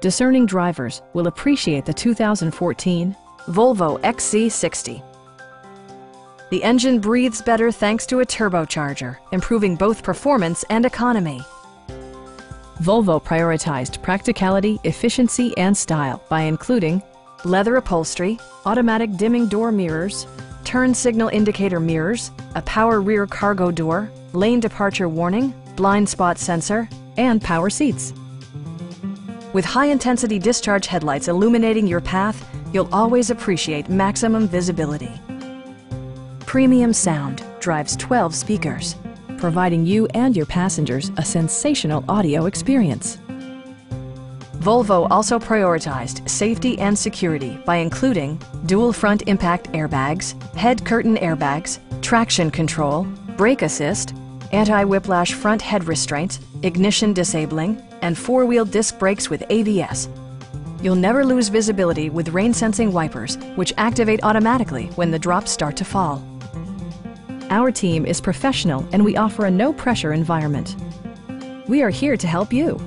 discerning drivers will appreciate the 2014 Volvo XC60. The engine breathes better thanks to a turbocharger, improving both performance and economy. Volvo prioritized practicality, efficiency, and style by including leather upholstery, automatic dimming door mirrors, turn signal indicator mirrors, a power rear cargo door, lane departure warning, blind spot sensor, and power seats. With high-intensity discharge headlights illuminating your path, you'll always appreciate maximum visibility. Premium sound drives 12 speakers, providing you and your passengers a sensational audio experience. Volvo also prioritized safety and security by including dual front impact airbags, head curtain airbags, traction control, brake assist, anti-whiplash front head restraints, ignition disabling, and four-wheel disc brakes with ABS. You'll never lose visibility with rain-sensing wipers, which activate automatically when the drops start to fall. Our team is professional and we offer a no-pressure environment. We are here to help you.